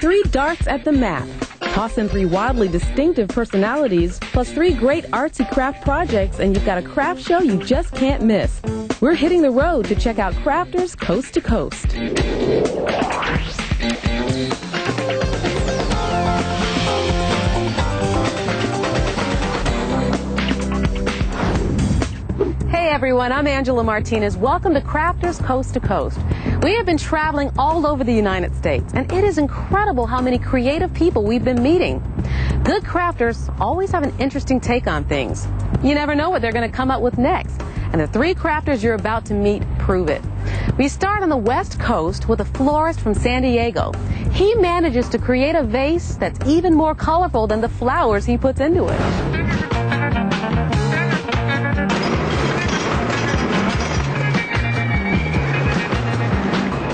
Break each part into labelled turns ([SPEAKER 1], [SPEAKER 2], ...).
[SPEAKER 1] three darts at the map. Toss in three wildly distinctive personalities, plus three great artsy craft projects, and you've got a craft show you just can't miss. We're hitting the road to check out crafters coast to coast. Hey everyone, I'm Angela Martinez. Welcome to Crafters Coast to Coast. We have been traveling all over the United States, and it is incredible how many creative people we've been meeting. Good crafters always have an interesting take on things. You never know what they're going to come up with next, and the three crafters you're about to meet prove it. We start on the West Coast with a florist from San Diego. He manages to create a vase that's even more colorful than the flowers he puts into it.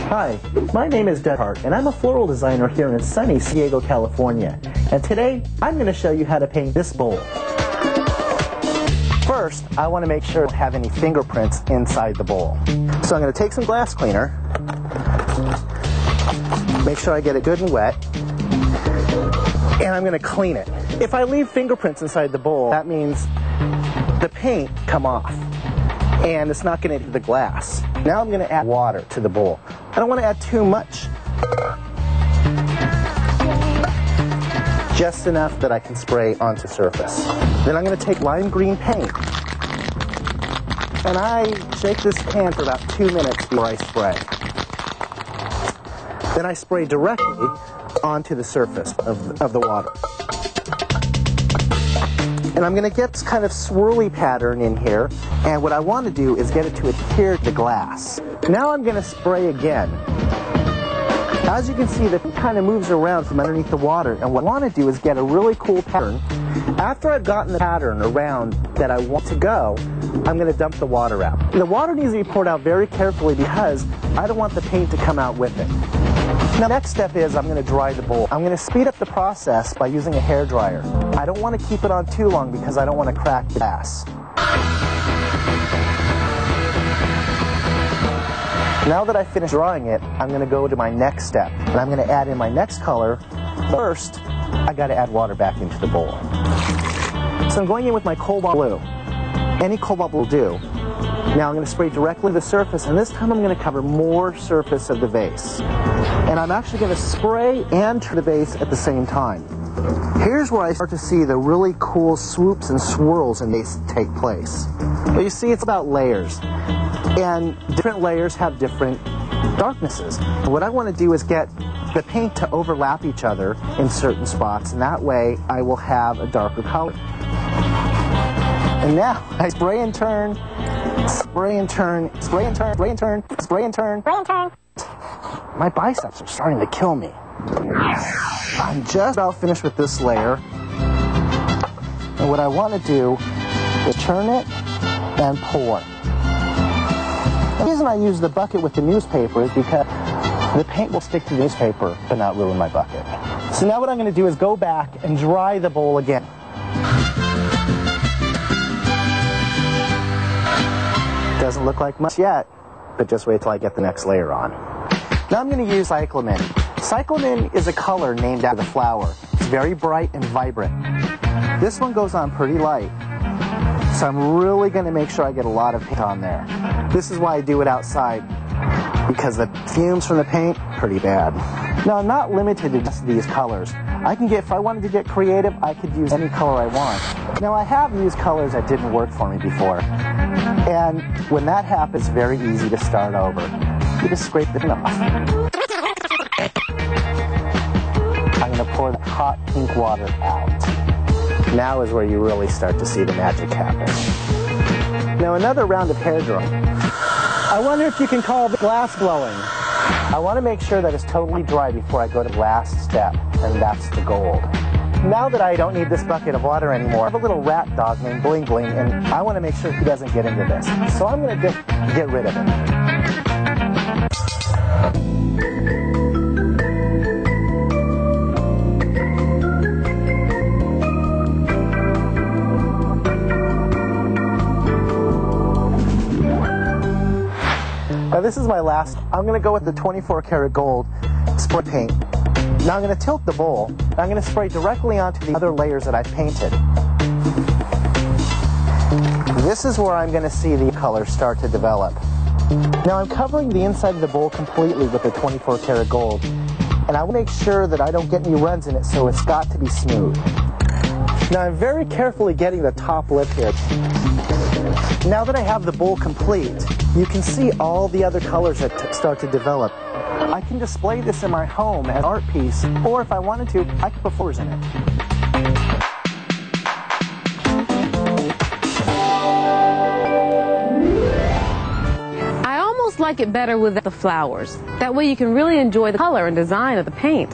[SPEAKER 2] Hi, my name is Doug Garhartt, and I'm a floral designer here in sunny San Diego, California. And today, I'm going to show you how to paint this bowl. First, I want to make sure I don't have any fingerprints inside the bowl. So I'm going to take some glass cleaner, make sure I get it good and wet, and I'm going to clean it. If I leave fingerprints inside the bowl, that means the paint come off and it's not going to hit the glass. Now I'm going to add water to the bowl. I don't want to add too much. Just enough that I can spray onto surface. Then I'm going to take lime green paint and I shake this can for about two minutes before I spray. Then I spray directly onto the surface of, of the water. And I'm going to get this kind of swirly pattern in here. And what I want to do is get it to adhere to glass. Now I'm going to spray again. As you can see, the kind of moves around from underneath the water. And what I want to do is get a really cool pattern. After I've gotten the pattern around that I want to go, I'm going to dump the water out. The water needs to be poured out very carefully because I don't want the paint to come out with it. Now, next step is I'm going to dry the bowl. I'm going to speed up the process by using a hair dryer. I don't want to keep it on too long because I don't want to crack the glass. Now that I finished drawing it, I'm going to go to my next step. And I'm going to add in my next color. First, I got to add water back into the bowl. So I'm going in with my cobalt blue. Any cobalt will do. Now I'm going to spray directly the surface, and this time I'm going to cover more surface of the vase. And I'm actually going to spray and turn the vase at the same time. Here's where I start to see the really cool swoops and swirls and they take place. But you see, it's about layers. And different layers have different darknesses. What I want to do is get the paint to overlap each other in certain spots, and that way I will have a darker color. And now I spray and turn, spray and turn, spray and turn, spray and turn, spray and turn, spray and turn. My biceps are starting to kill me. I'm just about finished with this layer. And what I want to do is turn it and pour. The reason I use the bucket with the newspaper is because the paint will stick to the newspaper but not ruin my bucket. So now what I'm going to do is go back and dry the bowl again. Doesn't look like much yet, but just wait till I get the next layer on. Now I'm going to use cyclamen. Cyclamen is a color named after the flower. It's very bright and vibrant. This one goes on pretty light, so I'm really going to make sure I get a lot of paint on there. This is why I do it outside, because the fumes from the paint, pretty bad. Now I'm not limited to just these colors. I can get, if I wanted to get creative, I could use any color I want. Now I have used colors that didn't work for me before. And when that happens, very easy to start over. You just off. I'm going to pour the hot pink water out. Now is where you really start to see the magic happen. Now another round of hair drying. I wonder if you can call it glass blowing. I want to make sure that it's totally dry before I go to the last step, and that's the gold. Now that I don't need this bucket of water anymore, I have a little rat dog named Bling Bling, and I want to make sure he doesn't get into this. So I'm going to get rid of him. Now this is my last, I'm going to go with the 24 karat gold spray paint. Now I'm going to tilt the bowl, and I'm going to spray directly onto the other layers that I've painted. This is where I'm going to see the colors start to develop. Now I'm covering the inside of the bowl completely with the 24 karat gold, and I will make sure that I don't get any runs in it, so it's got to be smooth. Now I'm very carefully getting the top lip here. Now that I have the bowl complete, you can see all the other colors that start to develop. I can display this in my home as art piece, or if I wanted to, I could put flowers in it.
[SPEAKER 1] Like it better with the flowers. That way you can really enjoy the color and design of the paint.